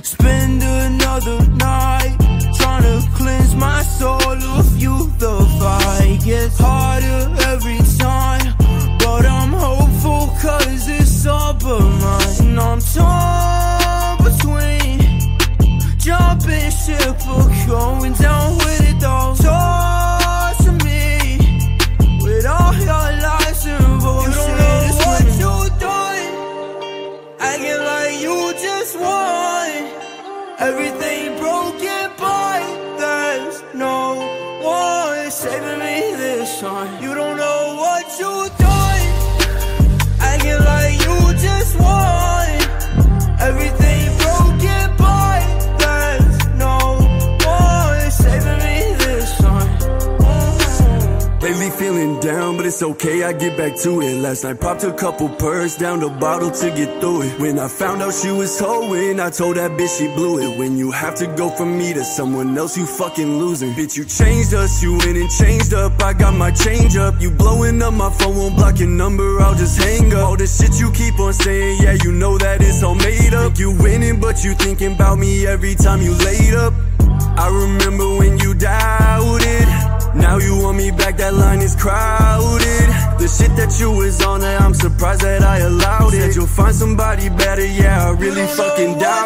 Spend another night trying to cleanse my soul of you. The fight gets harder every time, Everything feeling down, but it's okay, I get back to it. Last night popped a couple purrs, down the bottle to get through it. When I found out she was hoeing, I told that bitch she blew it. When you have to go from me to someone else, you fucking losing. Bitch, you changed us, you went and changed up. I got my change up. You blowing up my phone, won't block your number, I'll just hang up. All the shit you keep on saying, yeah, you know that it's all made up. You winning, but you thinking about me every time you laid up. I remember when you doubted. That you was on, eh, I'm surprised that I allowed it. Said you'll find somebody better, yeah, I really fucking doubt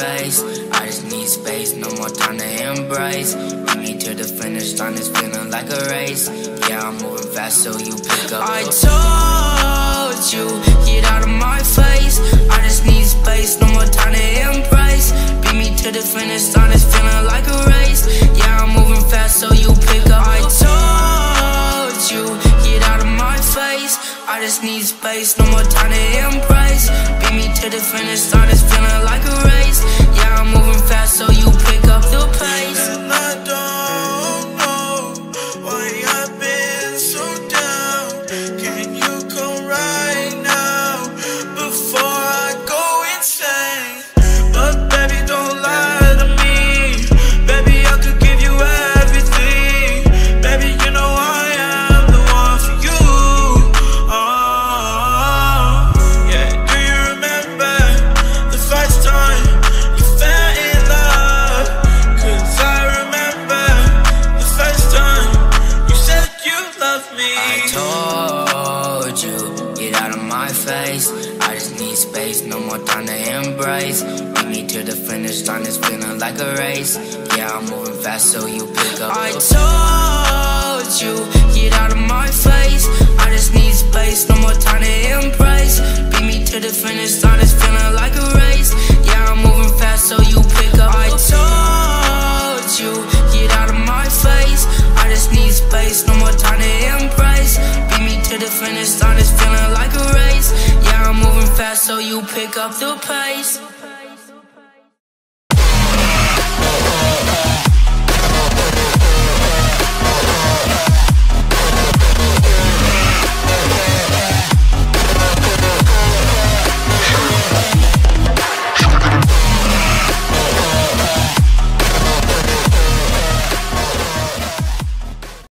face. I just need space, no more time to embrace. Beat me to the finish line, it's feeling like a race. Yeah, I'm moving fast, so you pick up. I told you, get out of my face. I just need space, no more time to embrace. Beat me to the finish space, no more time to embrace. Beat me to the finish line, it's feeling like a race. Yeah, I'm moving fast, so you pick up the pace. And I don't face. I just need space, no more time to embrace. Beat me to the finish line, it's feeling like a race. Yeah, I'm moving fast, so you pick up. I told you, get out of my face. I just need space, no more time to embrace. Beat me to the finish line, it's feeling like a race. Yeah, I'm moving fast, so you pick up. I told you, get out of my face. I just need space, no more time to embrace. So you pick up the pace.